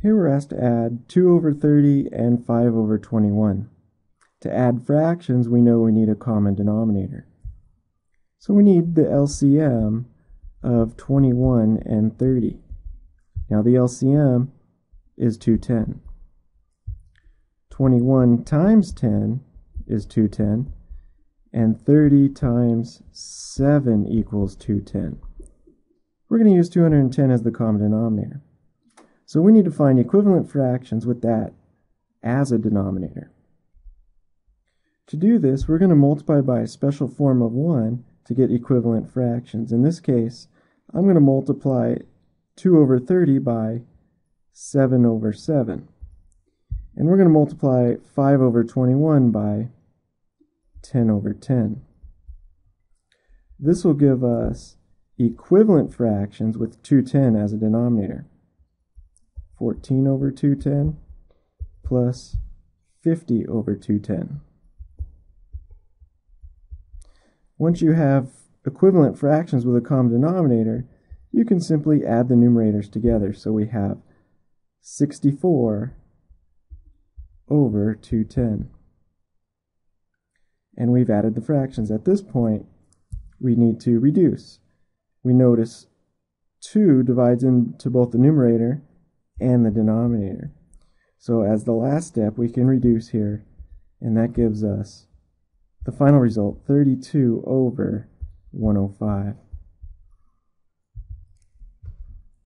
Here we're asked to add 2 over 30 and 5 over 21. To add fractions, we know we need a common denominator. So we need the LCM of 21 and 30. Now the LCM is 210. 21 times 10 is 210, and 30 times 7 equals 210. We're going to use 210 as the common denominator. So we need to find equivalent fractions with that as a denominator. To do this, we're going to multiply by a special form of 1 to get equivalent fractions. In this case, I'm going to multiply 2 over 30 by 7 over 7. And we're going to multiply 5 over 21 by 10 over 10. This will give us equivalent fractions with 210 as a denominator. 14 over 210 plus 50 over 210. Once you have equivalent fractions with a common denominator, you can simply add the numerators together. So we have 64 over 210. And we've added the fractions. At this point, we need to reduce. We notice 2 divides into both the numerator and the denominator. So as the last step, we can reduce here, and that gives us the final result, 32 over 105.